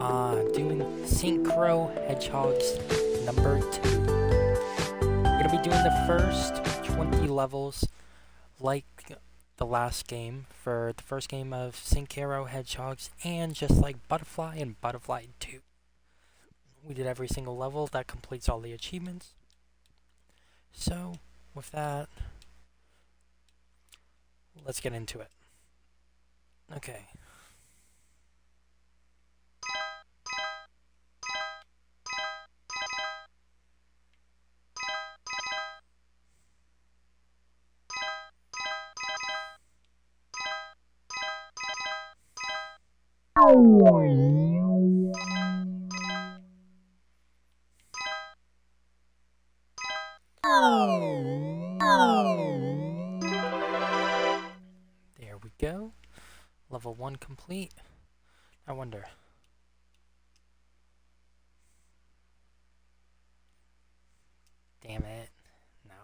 uh, doing. Synchro Hedgehogs number 2. We're going to be doing the first 20 levels like the last game for the first game of. Synchro Hedgehogs and just like Butterfly and Butterfly 2. We did every single level, that completes all the achievements. So, with that, let's get into it. Okay. There we go. Level 1 complete. I wonder. Damn it. No.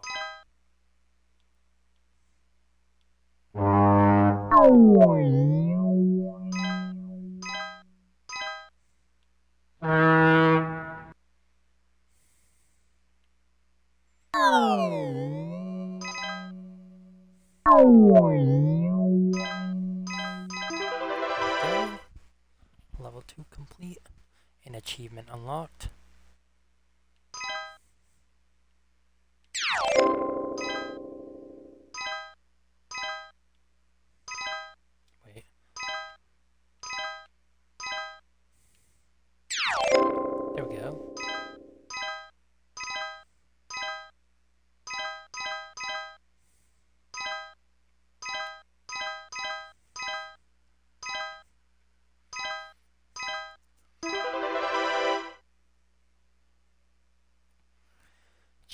Oh, Okay.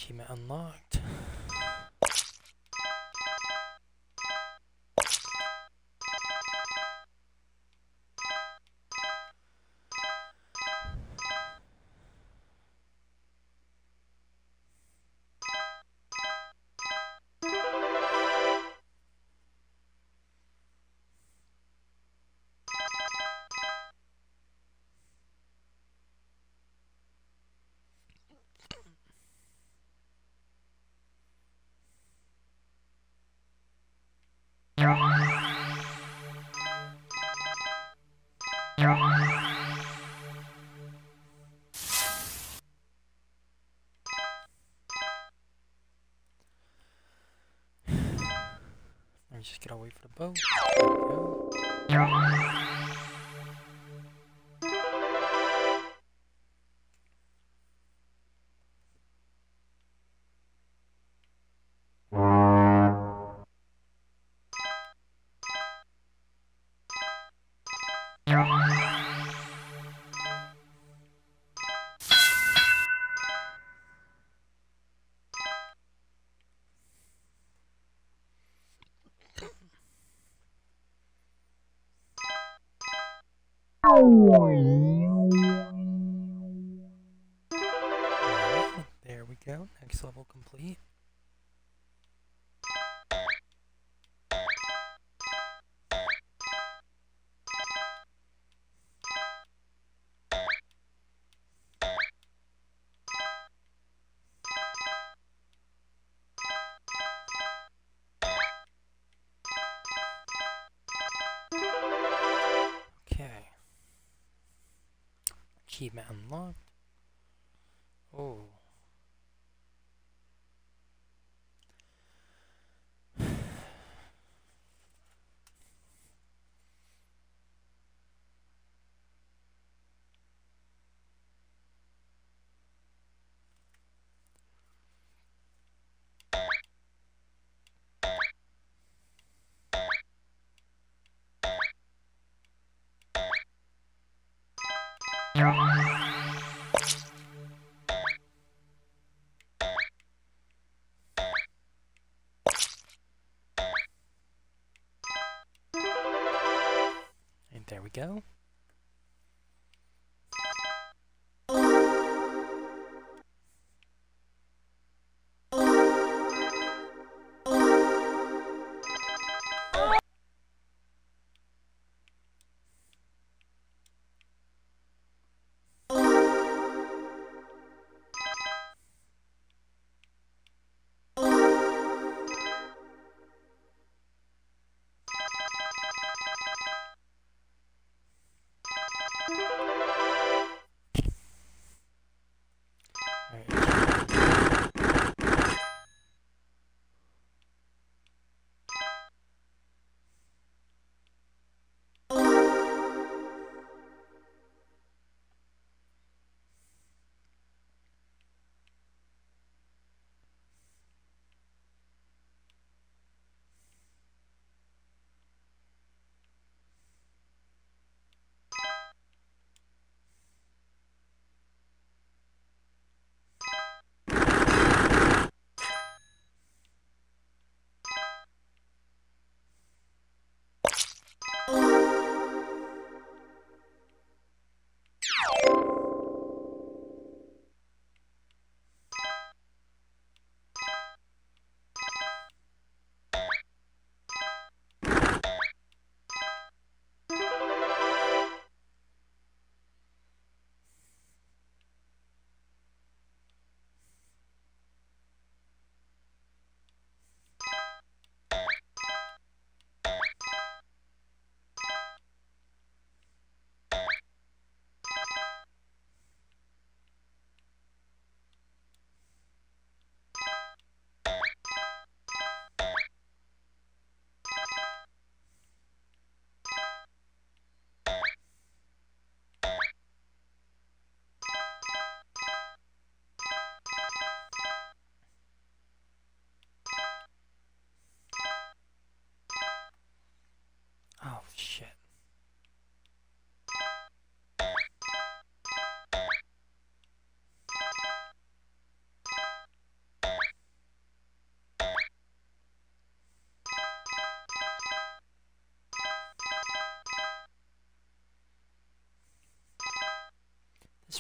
Achievement unlocked. Just get away for the boat. Achievement unlocked. Oh. And there we go.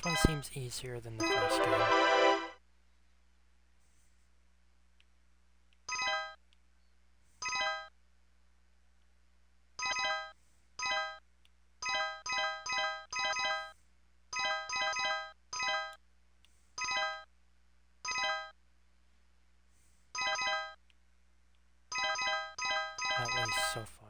This one seems easier than the first game. So far.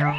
you.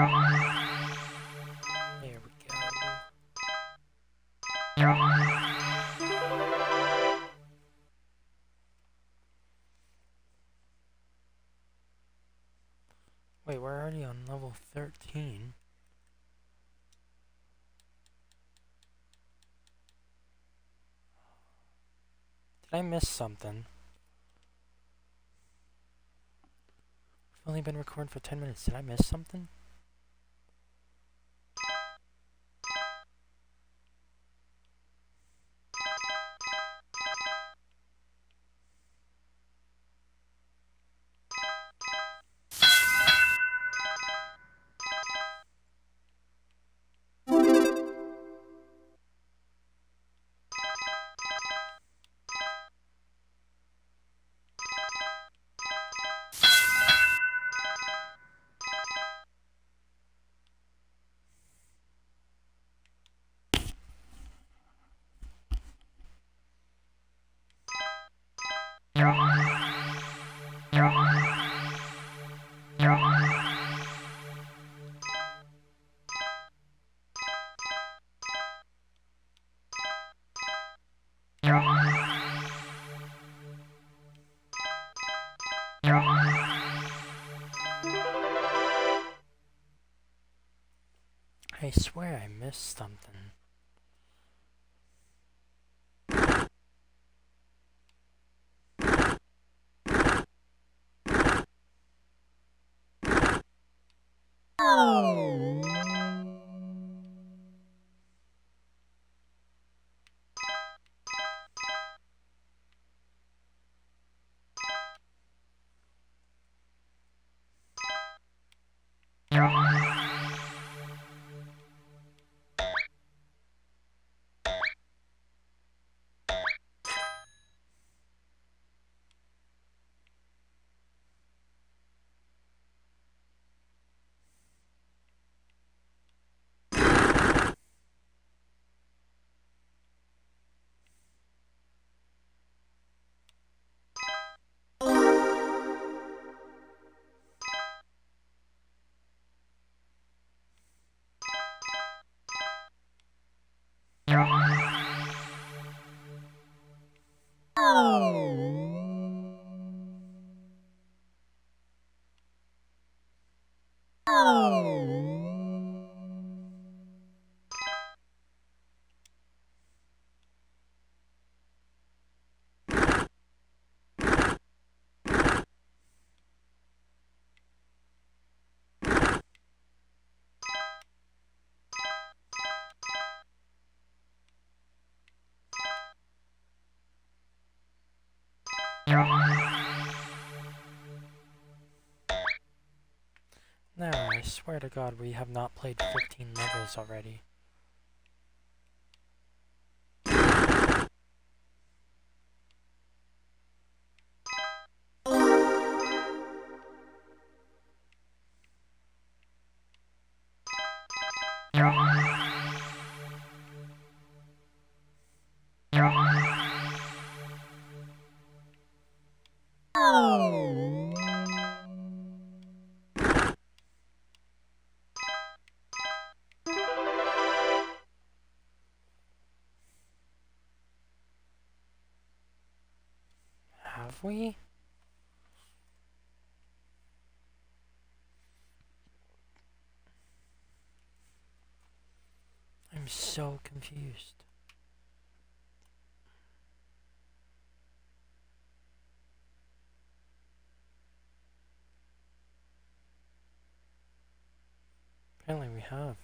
There we go. Wait, we're already on level 13. Did I miss something? We've only been recording for 10 minutes. Did I miss something? I swear I missed something. Oh. No, I swear to god we have not played 15 levels already. We? I'm so confused. Apparently we have.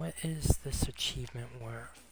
What is this achievement worth?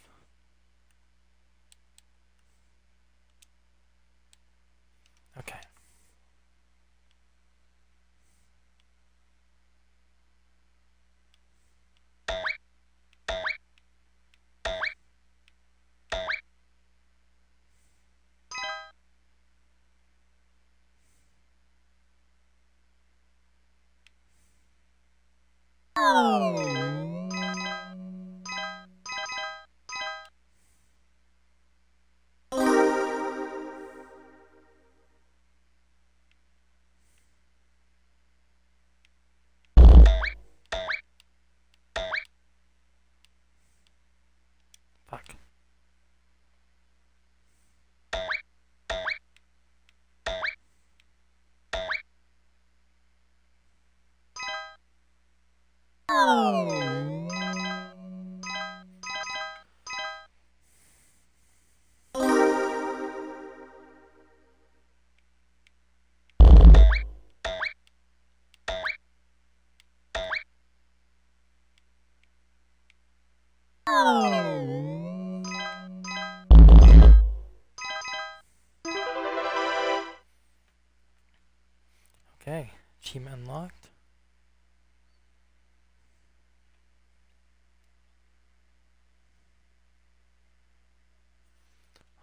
Achievement unlocked.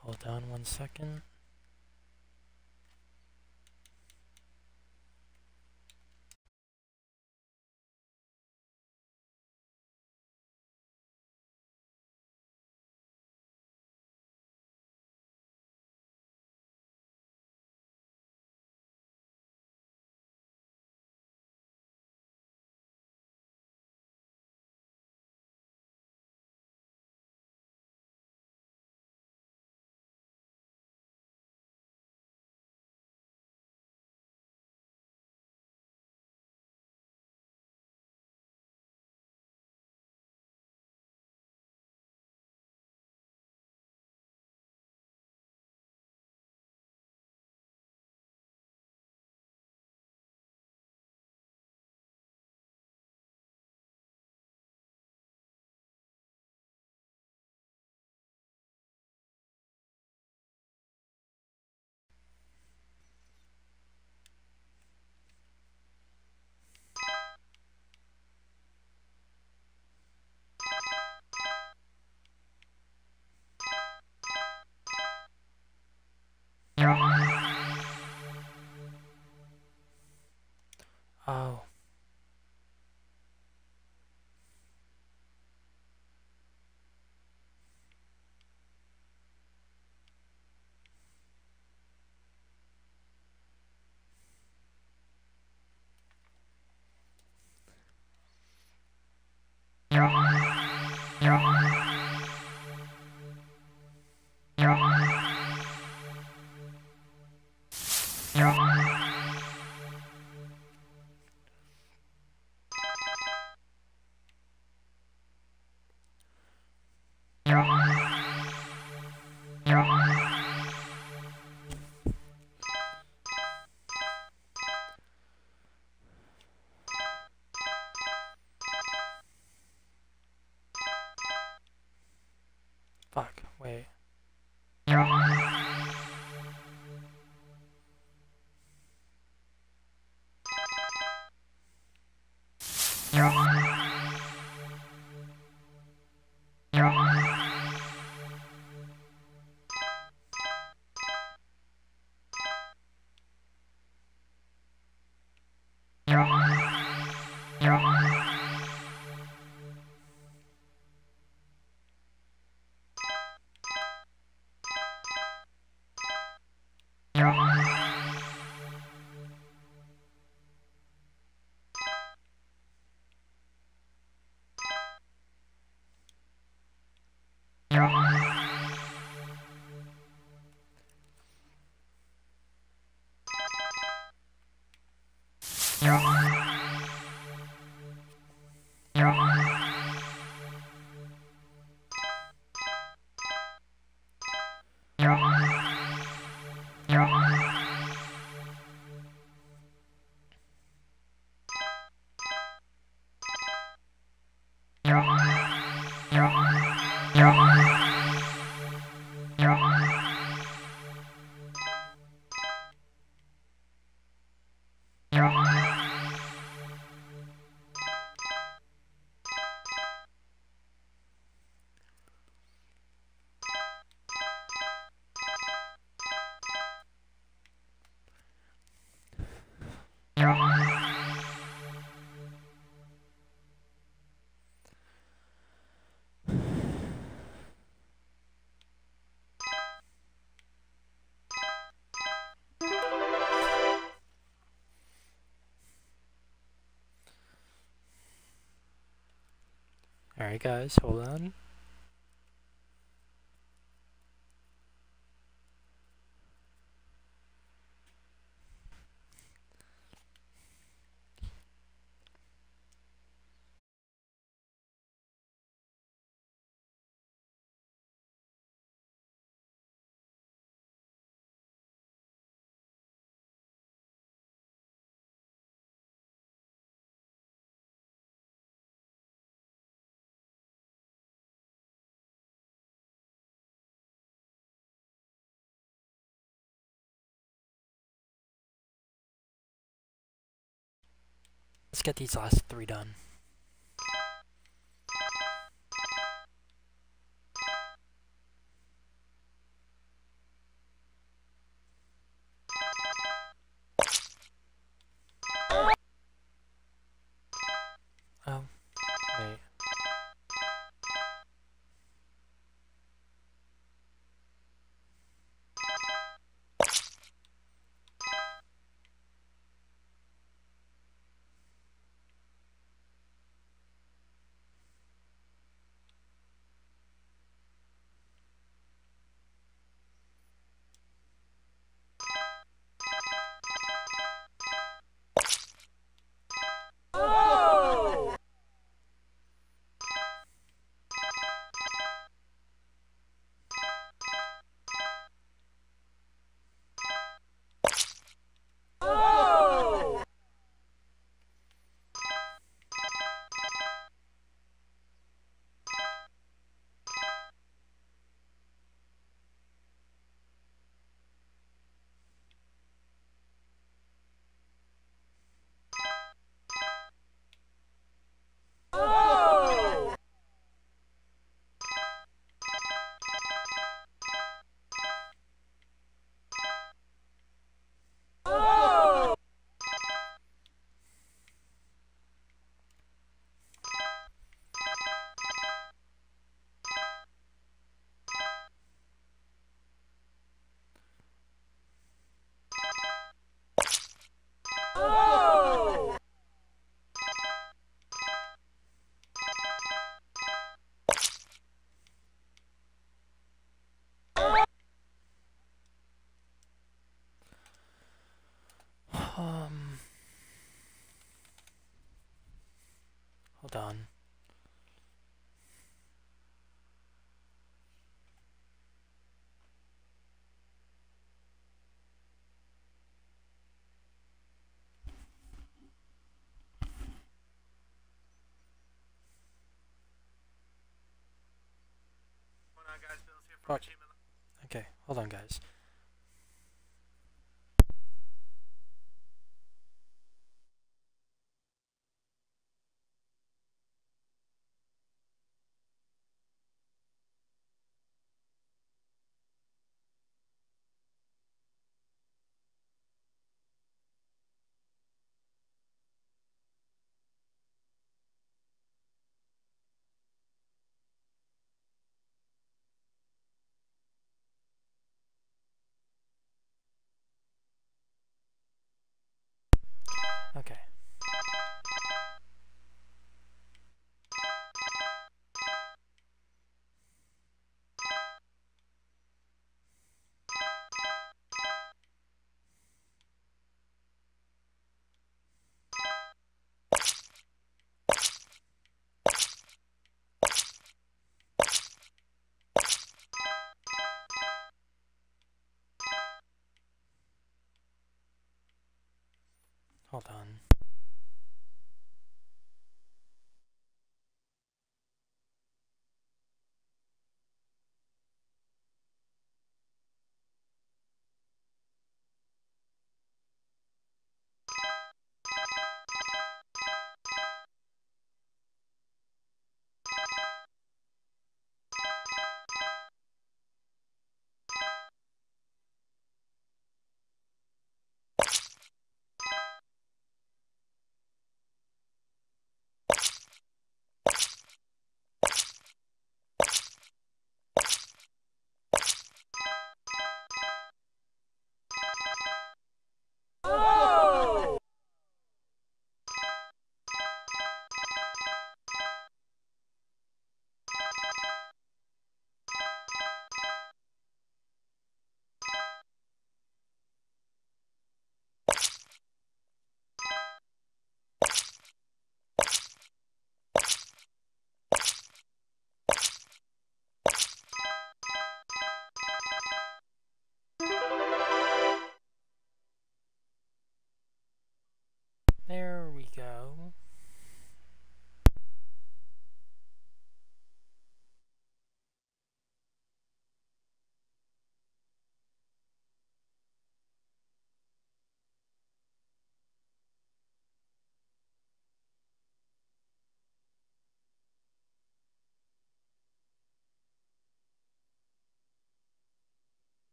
Hold on one second. Oh. Fuck, wait. Alright guys, hold on. Let's get these last three done. Okay, hold on guys. Hold on.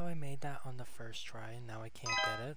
How I made that on the first try and now I can't get it.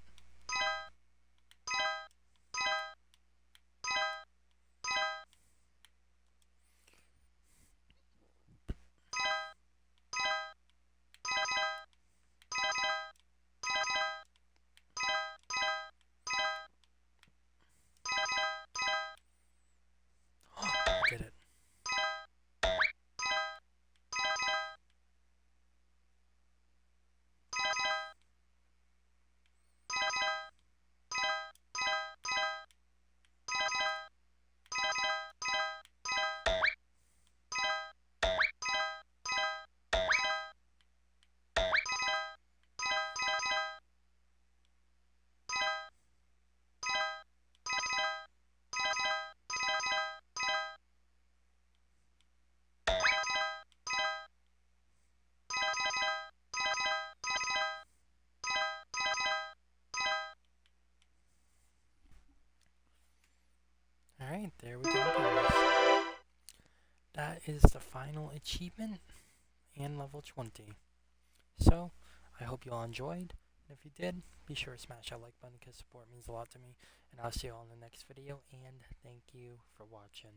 Final achievement and level 20. So, I hope you all enjoyed. And if you did, be sure to smash that like button because support means a lot to me. And I'll see you all in the next video. And thank you for watching.